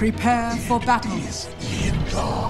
Prepare for battle.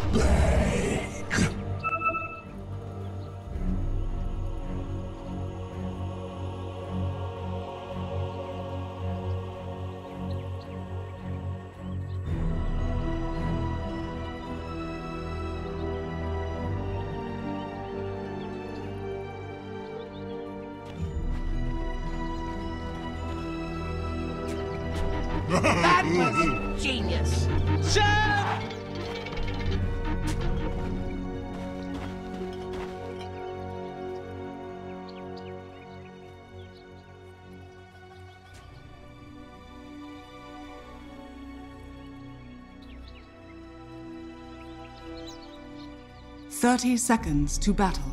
30 seconds to battle.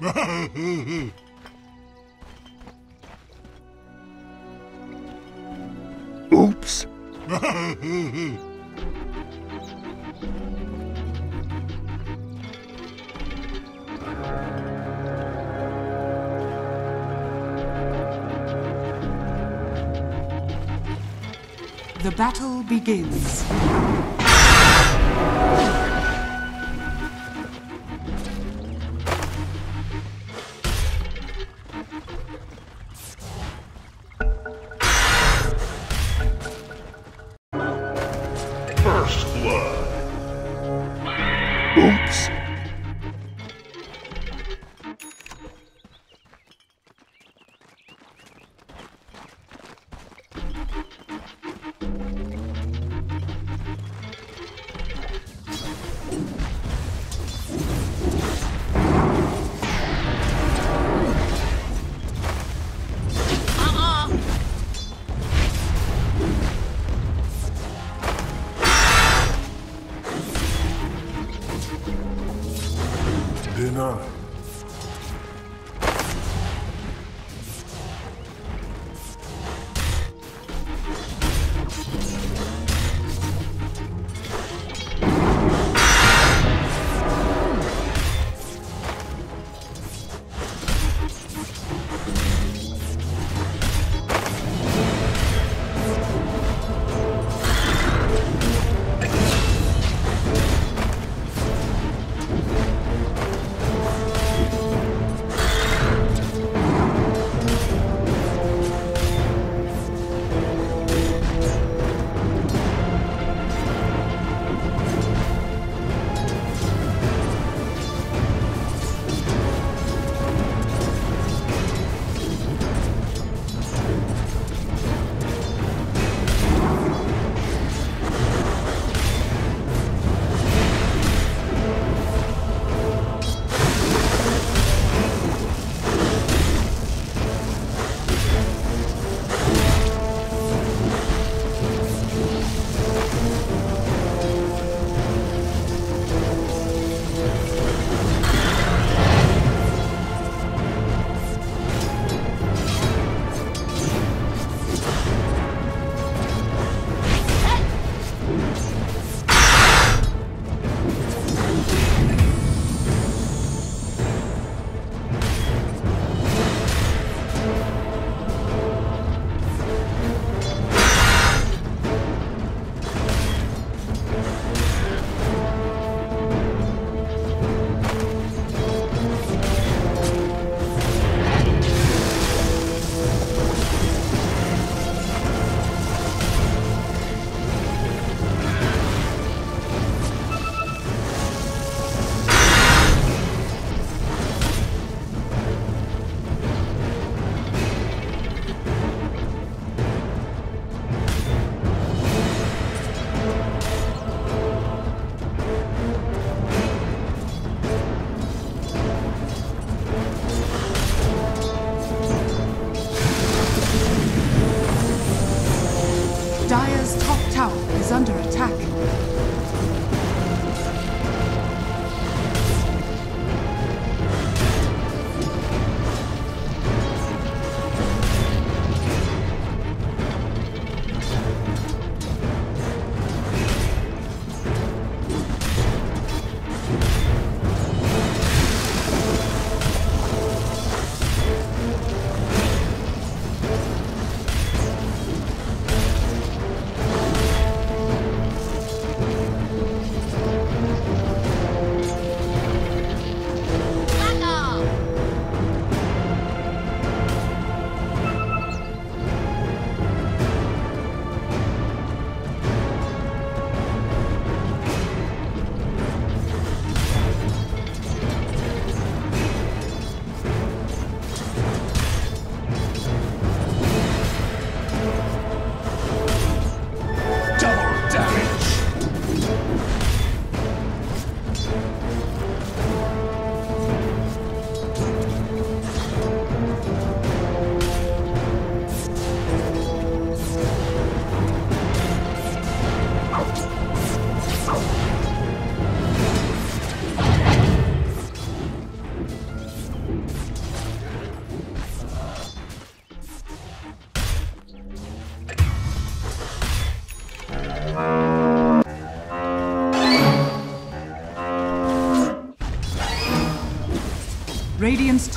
Oops. The battle begins.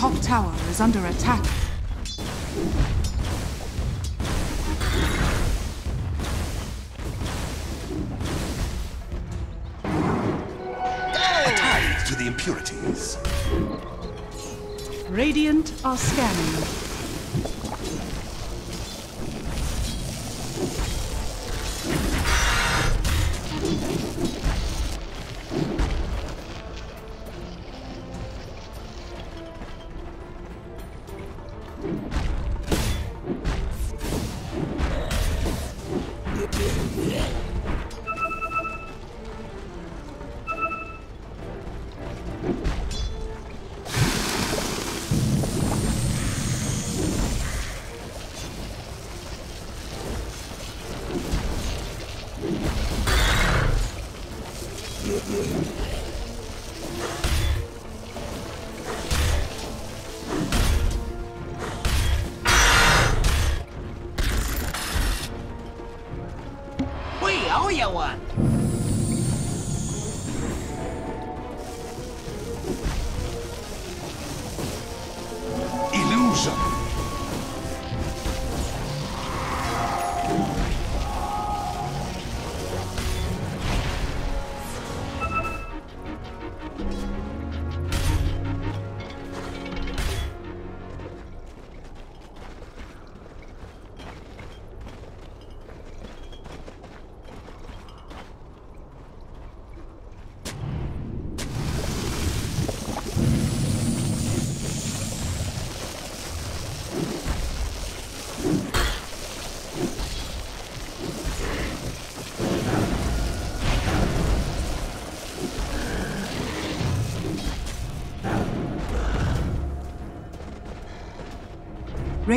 Top tower is under attack. A to the impurities. Radiant are scanning.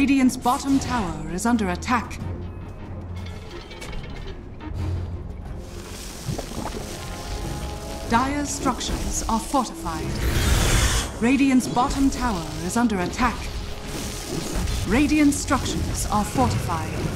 Radiant's bottom tower is under attack. Dire's structures are fortified. Radiant's bottom tower is under attack. Radiant structures are fortified.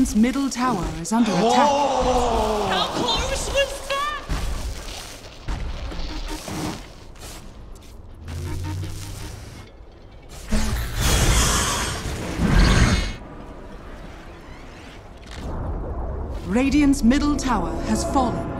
Radiant's middle tower is under attack. How close was that? Radiant's middle tower has fallen.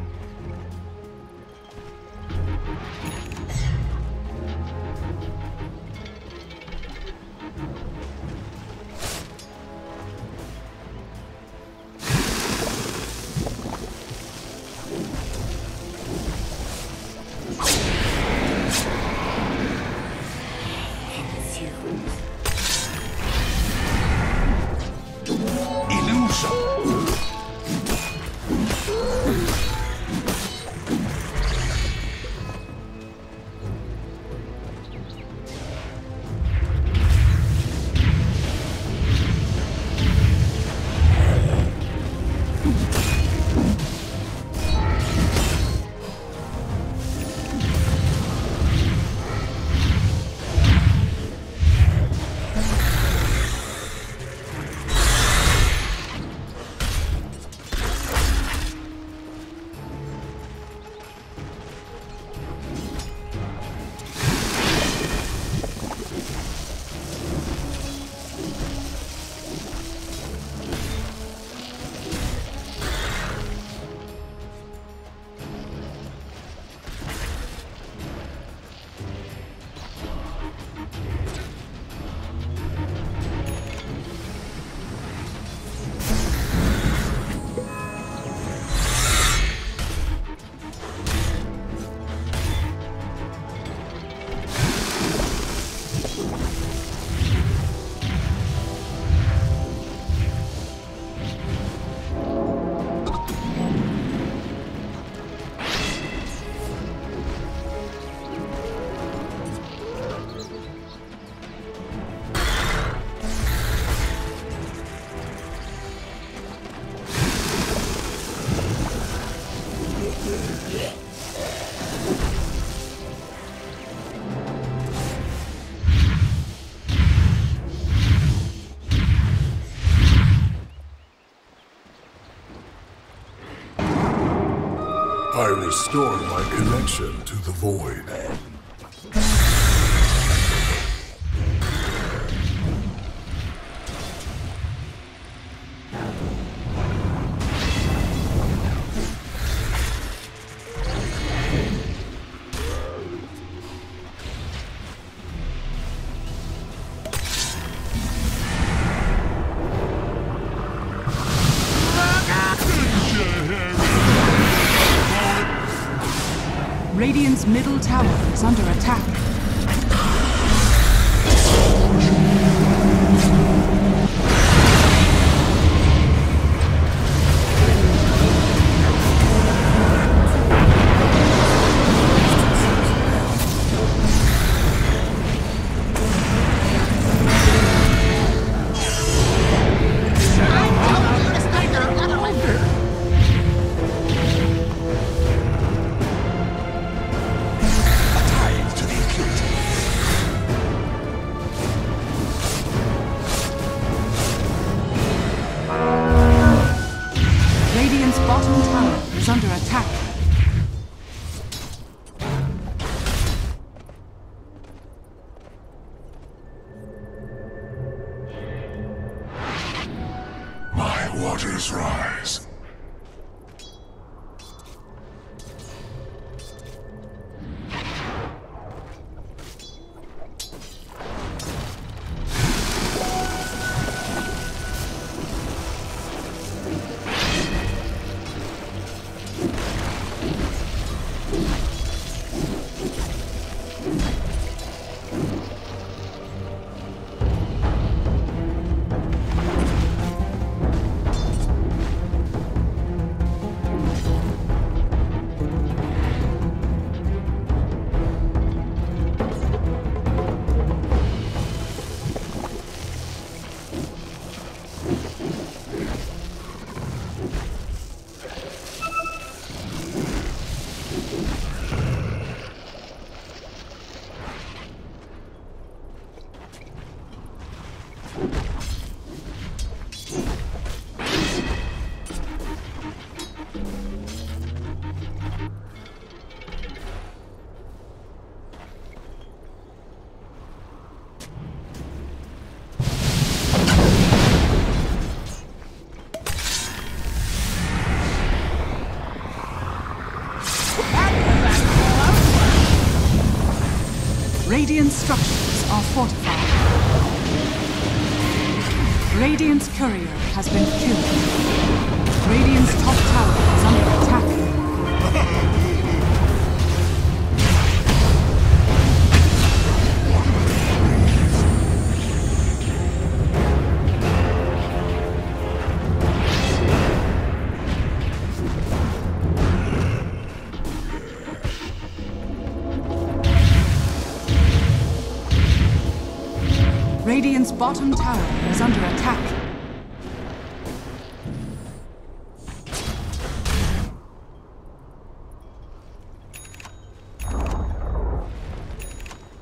Restore my connection to the void. Radiant structures are fortified. Radiant's courier has been killed. Radiant's bottom tower is under attack.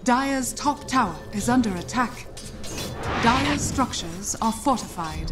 Dire's top tower is under attack. Dire's structures are fortified.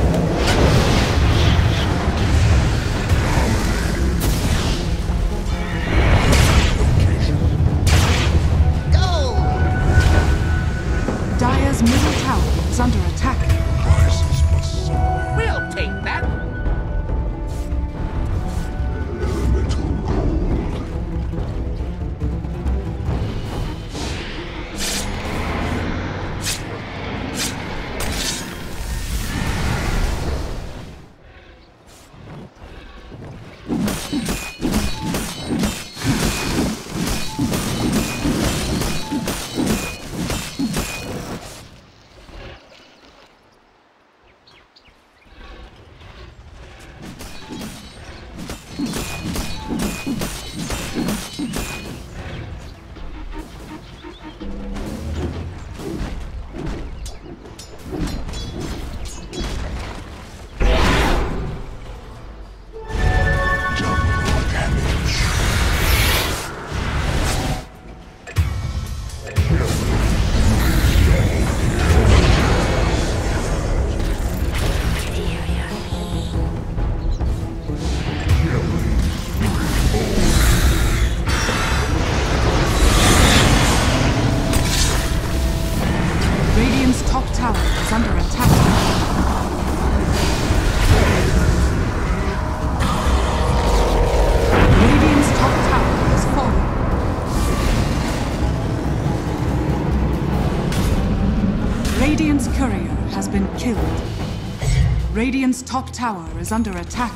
Top tower is under attack.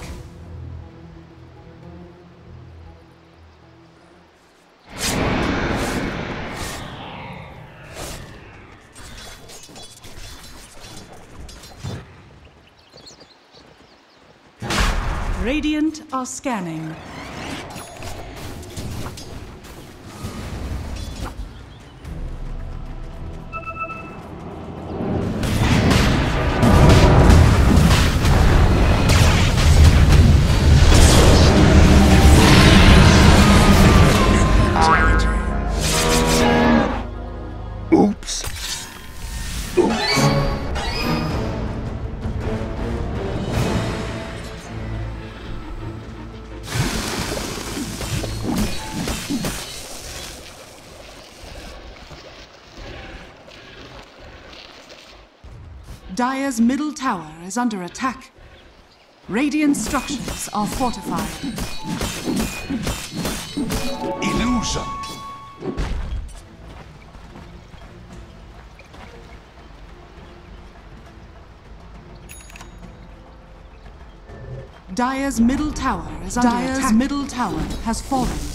Radiant are scanning. Dire's middle tower is under attack. Radiant structures are fortified. Illusion. Dire's middle tower is under Dire's attack. middle tower has fallen.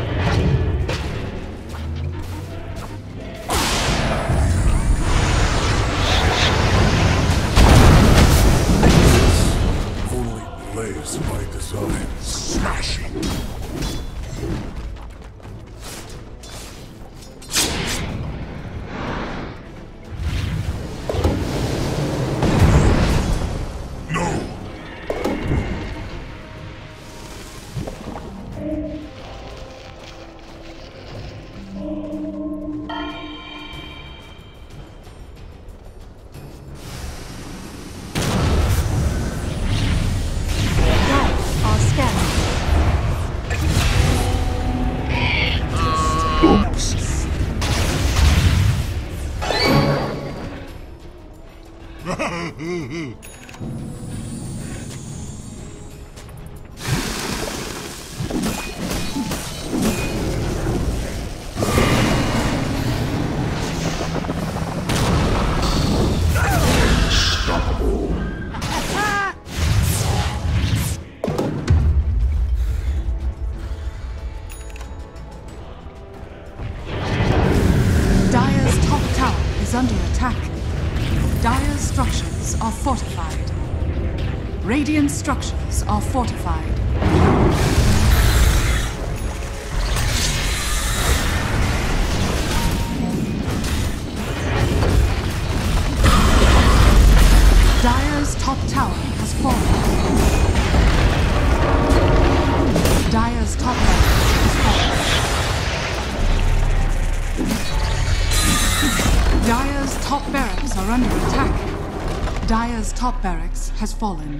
top barracks has fallen.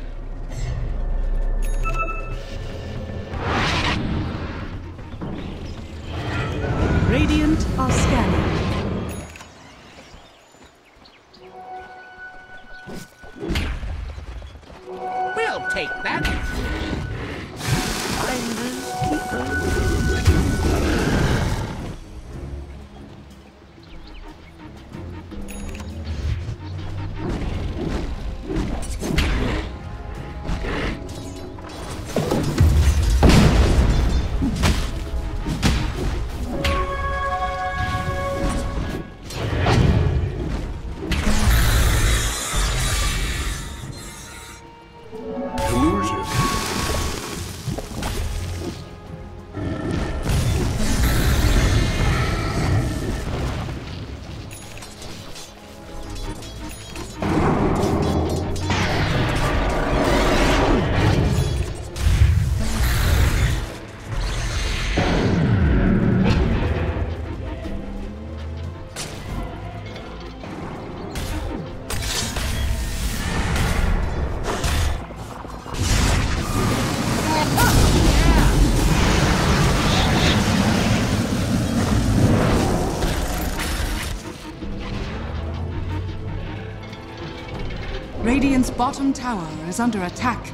Radiant's bottom tower is under attack.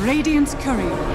Radiant's courier